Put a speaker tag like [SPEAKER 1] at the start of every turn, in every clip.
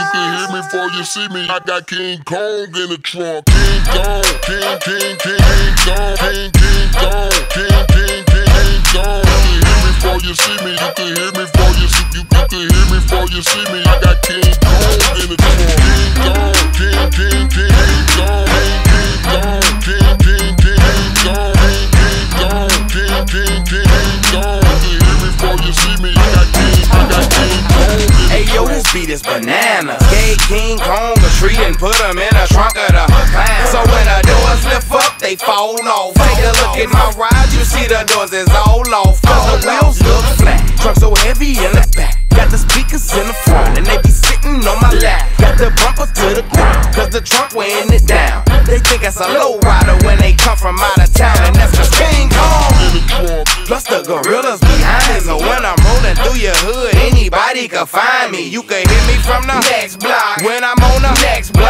[SPEAKER 1] you can hear me before you see me. I got King Kong in the trunk. King Kong, King, King, King, King Kong, King, King Kong, King, King, King, King Kong. You can hear me before you see me. You can hear me before you see you, you can hear me before you see me. I got King Kong in the trunk. King Kong, King, King, King,
[SPEAKER 2] beat is bananas. Gave King Kong a treat and put him in a trunk of the clown. So when the doors lift up, they fall off. Take a look at my ride, you see the doors is all off. Cause the wheels look flat. Trunk so heavy in the back. Got the speakers in the front and they be sitting on my lap. Got the bumper to the ground, cause the trunk weighing it down. They think it's a low rider when they come from out of town, and that's just King Kong.
[SPEAKER 1] the.
[SPEAKER 2] Plus the gorillas behind me. So when I'm rolling through your hood, anybody can find me. You can hit me from the next block. When I'm on the next block.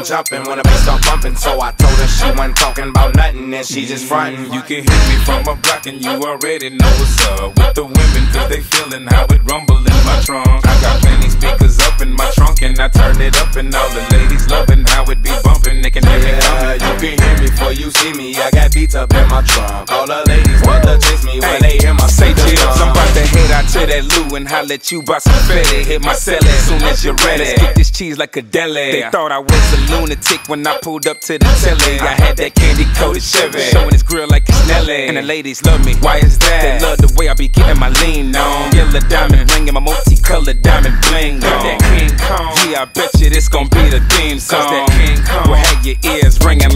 [SPEAKER 2] And jumping when the bass start bumping. So I told her she wasn't talking about nothing and she just frontin'.
[SPEAKER 3] You can hear me from a block and you already know what's up with the women cause they feeling how it rumble in my trunk. I got plenty speakers up in my trunk and I turn it up and all the ladies loving how it be bumping. They can hear me
[SPEAKER 2] Yeah, you can hear me before you see me. I got beats up in my trunk. All the ladies want to chase me
[SPEAKER 3] to that Lou and holler at you about some fetty. Hit my celly as soon as you're ready. Let's get this cheese like a deli. They thought I was a lunatic when I pulled up to the telly. I had that candy coated Chevy, showing his grill like it's Nelly. And the ladies love me. Why is that? They love the way I be getting my lean on. Yellow diamond ring and my multicolored diamond bling on. That King Kong, yeah, I bet you this gon' be the theme song. Cause that King Kong will have your ears ringing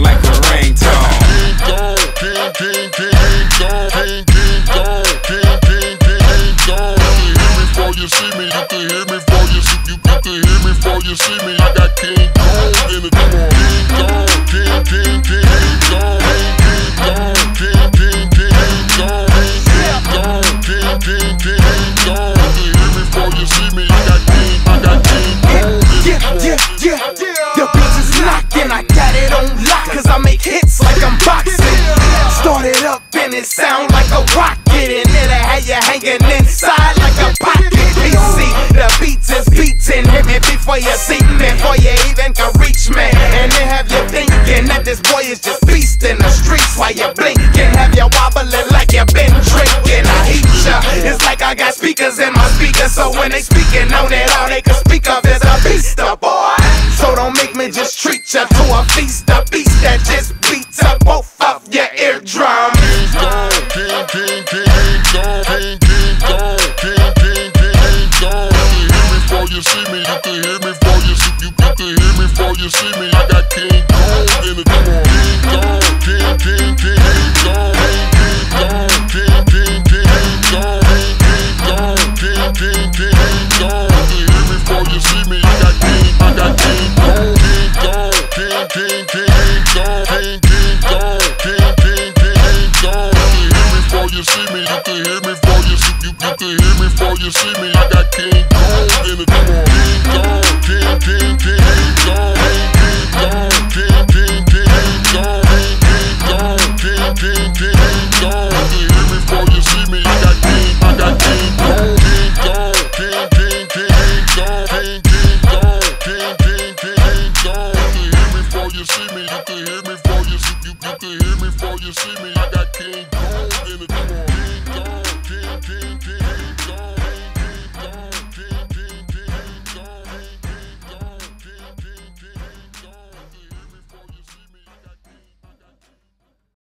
[SPEAKER 1] you see me. You can hear me before you see you. You can hear me before you see me. I got King Kong in the trunk. King Kong, King, King, King, King Kong, King, King Kong, King, King, King, King Kong, King Kong, King, King, King, King Kong. You can hear me before you see me. I got King, I got King Kong in the
[SPEAKER 2] Yeah, yeah, yeah. The beat is knocking, I got it on lock, cause I make hits like I'm boxing. Started up and it sound like a rocket, and it'll have you hanging inside like a pocket. Beats beating, hit me before you see me, before you even can reach me. And then have you thinking that this boy is just beast in the streets while you're blinking, have you wobbling like you've been drinking. I heat ya, it's like I got speakers in my speakers, so when they speaking on it, all they can speak of is a beast, a boy. So don't make me just treat ya to a feast, a beast that just beats up both of your eardrums.
[SPEAKER 1] Before you see me. You can hear me before you see you. You can hear me before you see me. I got King Kong in the trunk. King Kong, King, King, King, King Kong, King Kong, King, King, King, King Kong, King Kong, King, King, King, King Kong. You can hear me before you see me. I got King, I got King Kong, King Kong, King, King, King, King Kong, King, King Kong, King, King, King, King Kong. You can hear me before you see me. You can hear you can hear me before you see me. I got King Kong in the throne. King Kong, King, King, King, King Kong, King Kong.